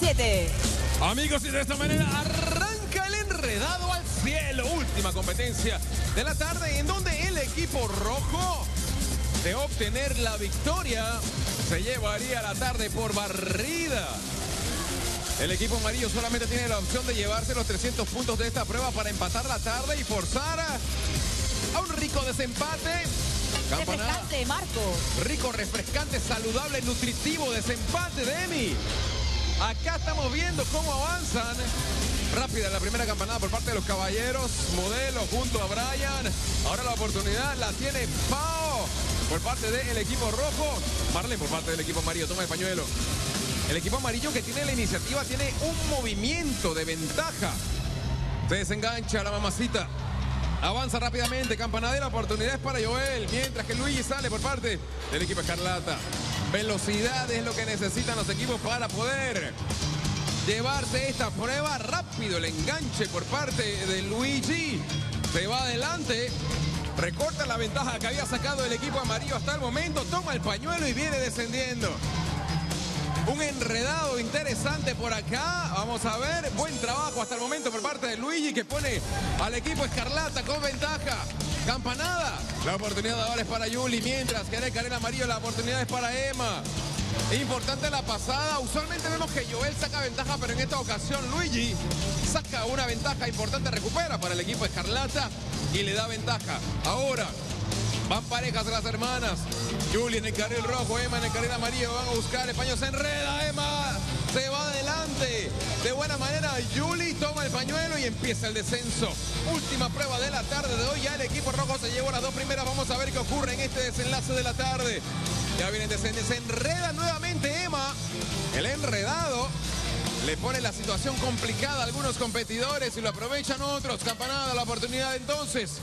997. Amigos, y de esta manera arranca el enredado al cielo. Última competencia de la tarde en donde el equipo rojo de obtener la victoria se llevaría la tarde por barrida. El equipo amarillo solamente tiene la opción de llevarse los 300 puntos de esta prueba para empatar la tarde y forzar a un rico desempate. Campanada. Refrescante, Marco. Rico, refrescante, saludable, nutritivo desempate de Emi. Acá estamos viendo cómo avanzan. Rápida la primera campanada por parte de los caballeros. Modelo junto a Brian. Ahora la oportunidad la tiene Pau por parte del equipo rojo. Marlene por parte del equipo amarillo. Toma el pañuelo. El equipo amarillo que tiene la iniciativa tiene un movimiento de ventaja. Se desengancha la mamacita. Avanza rápidamente, campanadera, oportunidades para Joel, mientras que Luigi sale por parte del equipo Escarlata. Velocidad es lo que necesitan los equipos para poder llevarse esta prueba rápido. El enganche por parte de Luigi. Se va adelante. Recorta la ventaja que había sacado el equipo amarillo hasta el momento. Toma el pañuelo y viene descendiendo. Un enredado interesante por acá. Vamos a ver. Buen trabajo hasta el momento por parte de Luigi que pone al equipo Escarlata con ventaja. Campanada. La oportunidad ahora es para Yuli. Mientras que en el carril amarillo la oportunidad es para Emma. Importante la pasada. Usualmente vemos que Joel saca ventaja, pero en esta ocasión Luigi saca una ventaja importante. Recupera para el equipo Escarlata y le da ventaja. Ahora Van parejas las hermanas. Juli en el carril rojo, Emma en el carril amarillo. Van a buscar, el paño se enreda, Emma se va De buena manera, Juli toma el pañuelo y empieza el descenso. Última prueba de la tarde de hoy. Ya el equipo rojo se llevó las dos primeras. Vamos a ver qué ocurre en este desenlace de la tarde. Ya viene. Se enreda nuevamente Emma. El enredado. Le pone la situación complicada a algunos competidores y lo aprovechan otros. Campanada, la oportunidad entonces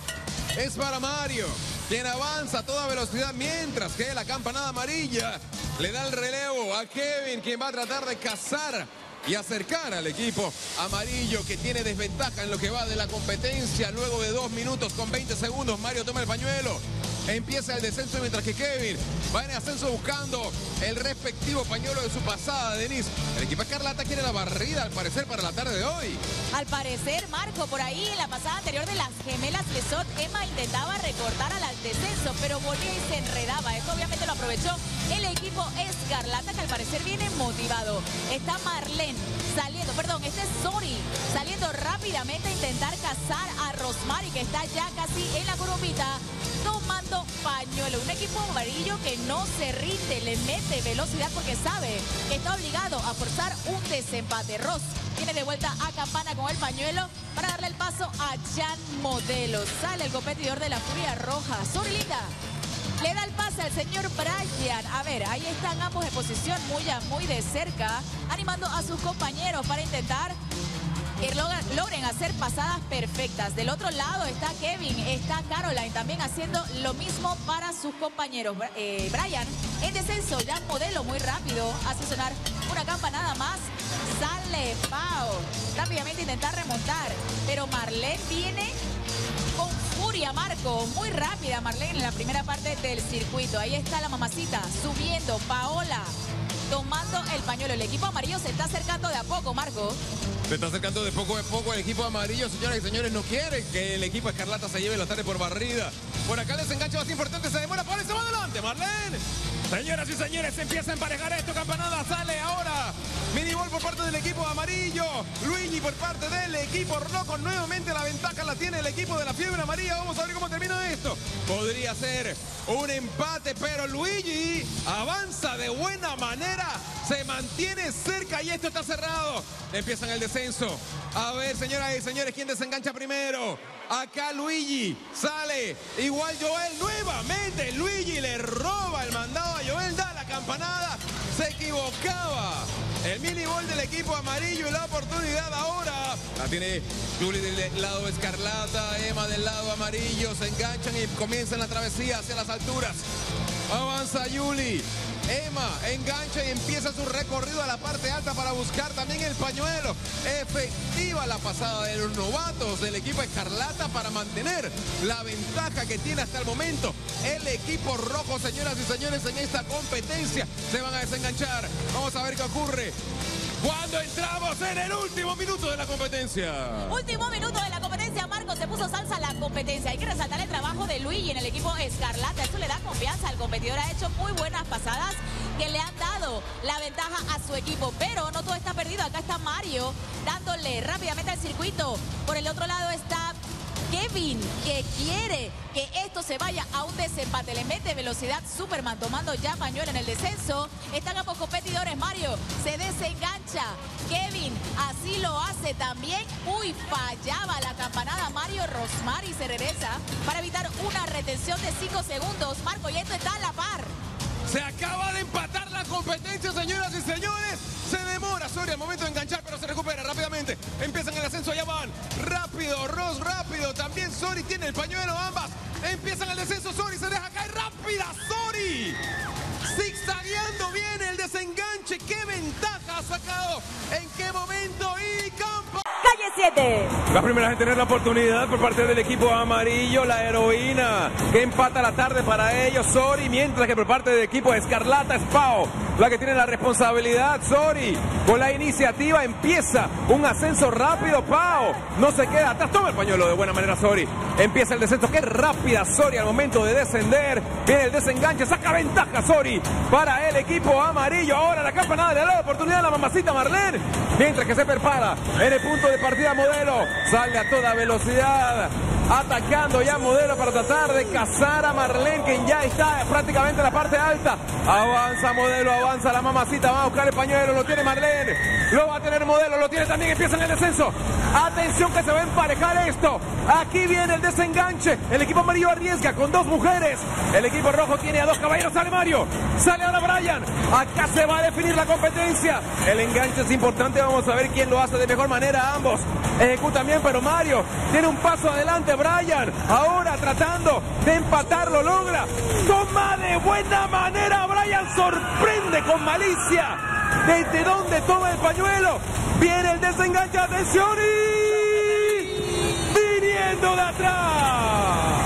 es para Mario, quien avanza a toda velocidad mientras que la campanada amarilla le da el relevo a Kevin, quien va a tratar de cazar y acercar al equipo amarillo que tiene desventaja en lo que va de la competencia. Luego de dos minutos con 20 segundos, Mario toma el pañuelo. Empieza el descenso mientras que Kevin va en ascenso buscando el respectivo pañuelo de su pasada, Denise. El equipo Escarlata quiere la barrida, al parecer, para la tarde de hoy. Al parecer, Marco, por ahí en la pasada anterior de las gemelas Lesot, Emma intentaba recortar al descenso, pero volvía y se enredaba. Esto obviamente lo aprovechó el equipo Escarlata, que al parecer viene motivado. Está Marlene saliendo, perdón, este es Sori saliendo rápidamente a intentar cazar a Rosmary, que está ya casi en la curvita tomando pañuelo. Un equipo amarillo que no se rinde, le mete velocidad porque sabe que está obligado a forzar un desempate. Ross tiene de vuelta a Campana con el pañuelo para darle el paso a Jan Modelo. Sale el competidor de la Furia Roja. Sorilita le da el pase al señor Brian. A ver, ahí están ambos en posición muy, muy de cerca, animando a sus compañeros para intentar que logren hacer pasadas perfectas. Del otro lado está Kevin, está Caroline también haciendo lo mismo para sus compañeros. Eh, Brian, en descenso, ya modelo muy rápido, hace sonar una campanada más. Sale Pau. Rápidamente intentar remontar, pero Marlene viene con furia, Marco. Muy rápida Marlene en la primera parte del circuito. Ahí está la mamacita subiendo. Paola tomando el pañuelo. El equipo amarillo se está acercando de a poco, Marco. Se está acercando de poco a poco el equipo amarillo, señoras y señores. No quiere que el equipo escarlata se lleve la tarde por barrida. Por acá el desenganche más importante se demora. Por eso va adelante, Marlene. Señoras y señores, se empieza a emparejar esto. Campanada sale ahora. Minibol por parte del equipo amarillo. Luigi por parte del equipo rojo. Nuevamente la ventaja la tiene el equipo de la fiebre amarilla. Vamos a ver cómo termina esto. Podría ser un empate, pero Luigi avanza de buena manera. Se mantiene cerca y esto está cerrado. Empiezan el descenso. A ver, señoras y señores, ¿quién desengancha primero? Acá Luigi sale. Igual Joel nuevamente. Luigi le roba el mandado a Joel. Da la campanada. Se equivocaba. El mini gol del equipo amarillo y la oportunidad ahora. La tiene Juli del lado escarlata, Emma del lado amarillo. Se enganchan y comienzan la travesía hacia las alturas. Avanza Juli. Emma engancha y empieza su recorrido a la parte alta para buscar también el pañuelo. Efectiva la pasada de los novatos del equipo Escarlata para mantener la ventaja que tiene hasta el momento el equipo rojo, señoras y señores, en esta competencia. Se van a desenganchar. Vamos a ver qué ocurre. Cuando Estamos en el último minuto de la competencia. Último minuto de la puso salsa la competencia. Hay que resaltar el trabajo de Luigi en el equipo Escarlata. Eso le da confianza al competidor. Ha hecho muy buenas pasadas que le han dado la ventaja a su equipo. Pero no todo está perdido. Acá está Mario dándole rápidamente al circuito. Por el otro lado está Kevin, que quiere que esto se vaya a un desempate. Le mete velocidad Superman tomando ya pañuelo en el descenso. Están ambos competidores. Mario se desengancha. Kevin así lo hace también. Uy, fallaba la campanada. Mario Rosmari se regresa para evitar una retención de 5 segundos. Marco y esto está a la par. Se acaba de empatar la competencia, señoras y señores. Se demora Soria al momento de enganchar, pero se recupera Rápido. También Sori tiene el pañuelo, ambas. Empiezan el descenso, Sori se deja caer rápida, Sori. Zigzagueando bien el desenganche. ¿Qué ventaja ha sacado? ¿En qué momento? Y campo. Calle 7. La primera en tener la oportunidad por parte del equipo amarillo, la heroína, que empata la tarde para ellos, Sori, mientras que por parte del equipo Escarlata es Pau, la que tiene la responsabilidad, Sori, con la iniciativa empieza un ascenso rápido, Pau, no se queda atrás, toma el pañuelo de buena manera, Sori, empieza el descenso, qué rápida Sori al momento de descender, viene el desenganche, saca ventaja Sori para el equipo amarillo, ahora la campanada le da la oportunidad a la mamacita Marlene, mientras que se prepara en el punto de partida Modelo, sale a toda velocidad, atacando ya Modelo para tratar de cazar a Marlene, quien ya está prácticamente en la parte alta. Avanza Modelo, avanza la mamacita, va a buscar el pañuelo, lo tiene Marlene, lo va a tener Modelo, lo tiene también, empieza en el descenso. Atención que se va a emparejar esto. Aquí viene el desenganche. El equipo amarillo arriesga con dos mujeres. El equipo rojo tiene a dos caballeros. Sale Mario. Sale ahora Brian. Acá se va a definir la competencia. El enganche es importante. Vamos a ver quién lo hace de mejor manera. Ambos ejecutan bien, pero Mario tiene un paso adelante. Brian ahora tratando de empatar. Lo logra. Toma de buena manera. Brian sorprende con malicia. ¿Desde dónde toma el pañuelo? Viene el desenganche. Atención y viniendo de atrás.